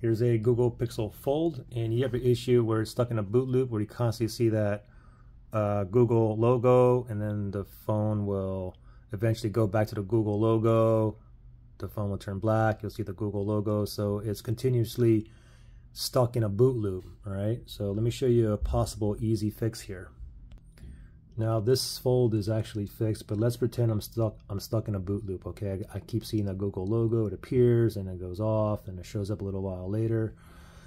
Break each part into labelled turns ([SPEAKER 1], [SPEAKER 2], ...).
[SPEAKER 1] Here's a Google Pixel Fold, and you have an issue where it's stuck in a boot loop where you constantly see that uh, Google logo, and then the phone will eventually go back to the Google logo. The phone will turn black. You'll see the Google logo. So it's continuously stuck in a boot loop. All right. So let me show you a possible easy fix here. Now this fold is actually fixed, but let's pretend I'm stuck I'm stuck in a boot loop, okay? I, I, keep seeing the Google logo, it appears and it goes off and it shows up a little while later.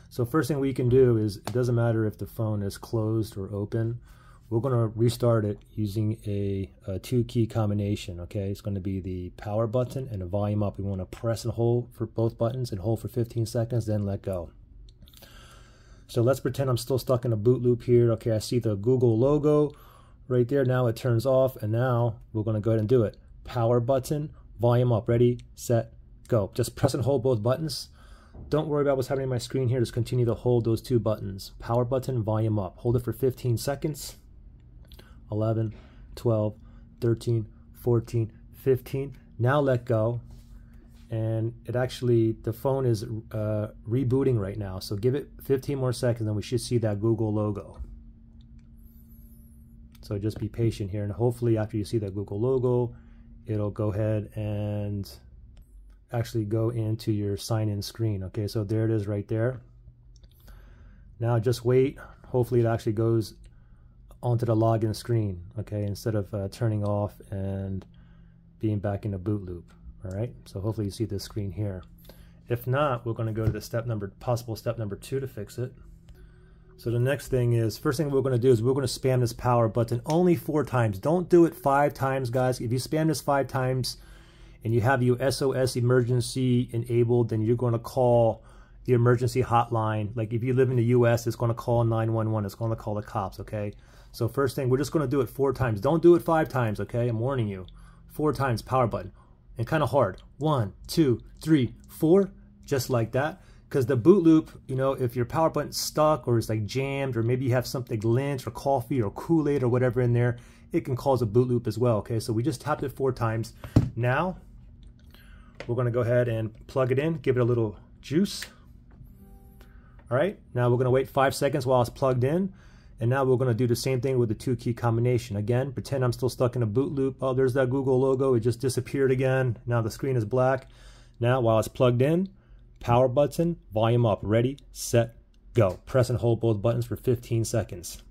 [SPEAKER 1] So first thing we can do is, it doesn't matter if the phone is closed or open, we're gonna restart it using a, a two key combination, okay? It's gonna be the power button and the volume up. We wanna press and hold for both buttons and hold for 15 seconds, then let go. So let's pretend I'm still stuck in a boot loop here. Okay, I see the Google logo right there. Now it turns off and now we're going to go ahead and do it. Power button, volume up, ready, set, go. Just press and hold both buttons. Don't worry about what's happening on my screen here. Just continue to hold those two buttons. Power button, volume up. Hold it for 15 seconds. 11, 12, 13, 14, 15. Now let go. And it actually, the phone is uh, rebooting right now. So give it 15 more seconds and we should see that Google logo. So just be patient here and hopefully after you see that Google logo, it'll go ahead and actually go into your sign in screen. Okay, so there it is right there. Now just wait. Hopefully it actually goes onto the login screen, okay, instead of uh, turning off and being back in a boot loop. All right, so hopefully you see this screen here. If not, we're going to go to the step number, possible step number two to fix it. So the next thing is, first thing we're going to do is we're going to spam this power button only four times. Don't do it five times, guys. If you spam this five times and you have your SOS emergency enabled, then you're going to call the emergency hotline. Like if you live in the U.S., it's going to call 911. It's going to call the cops, okay? So first thing, we're just going to do it four times. Don't do it five times, okay? I'm warning you. Four times, power button. And kind of hard. One, two, three, four. Just like that because the boot loop, you know, if your power button's stuck or it's like jammed or maybe you have something lint or coffee or Kool-Aid or whatever in there, it can cause a boot loop as well, okay? So we just tapped it four times. Now, we're gonna go ahead and plug it in, give it a little juice. All right, now we're gonna wait five seconds while it's plugged in. And now we're gonna do the same thing with the two key combination. Again, pretend I'm still stuck in a boot loop. Oh, there's that Google logo, it just disappeared again. Now the screen is black. Now while it's plugged in, Power button, volume up, ready, set, go. Press and hold both buttons for 15 seconds.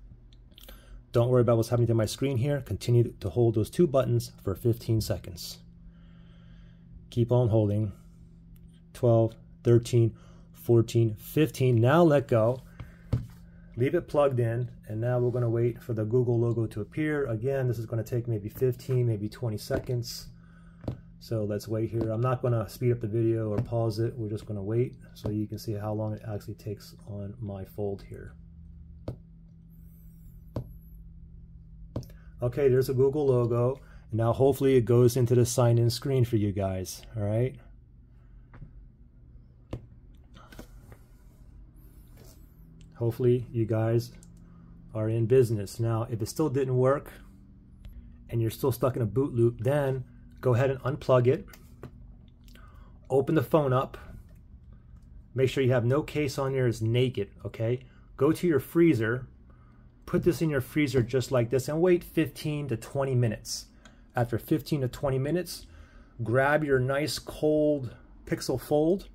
[SPEAKER 1] Don't worry about what's happening to my screen here. Continue to hold those two buttons for 15 seconds. Keep on holding. 12, 13, 14, 15. Now let go. Leave it plugged in, and now we're going to wait for the Google logo to appear. Again, this is going to take maybe 15, maybe 20 seconds. So let's wait here. I'm not going to speed up the video or pause it. We're just going to wait so you can see how long it actually takes on my fold here. Okay, there's a Google logo. And now hopefully it goes into the sign-in screen for you guys, all right? Hopefully you guys are in business. Now, if it still didn't work and you're still stuck in a boot loop, then go ahead and unplug it. Open the phone up. Make sure you have no case on it's naked, okay? Go to your freezer, put this in your freezer just like this, and wait 15 to 20 minutes. After 15 to 20 minutes, grab your nice cold Pixel Fold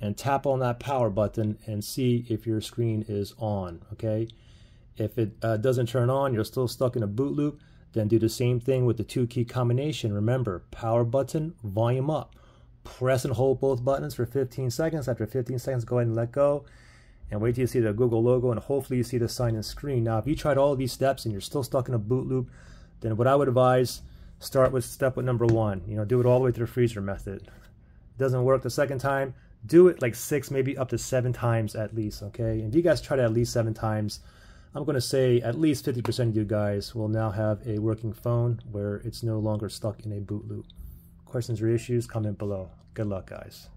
[SPEAKER 1] and tap on that power button and see if your screen is on, okay? If it uh, doesn't turn on, you're still stuck in a boot loop, then do the same thing with the two key combination. Remember, power button, volume up. Press and hold both buttons for 15 seconds. After 15 seconds, go ahead and let go. And wait till you see the Google logo and hopefully you see the sign in screen. Now, if you tried all these steps and you're still stuck in a boot loop, then what I would advise, start with step with number one. You know, do it all the way through the freezer method. It doesn't work the second time, do it like six, maybe up to seven times at least, okay? And you guys try it at least seven times, I'm going to say at least 50% of you guys will now have a working phone where it's no longer stuck in a boot loop. Questions or issues, comment below. Good luck, guys.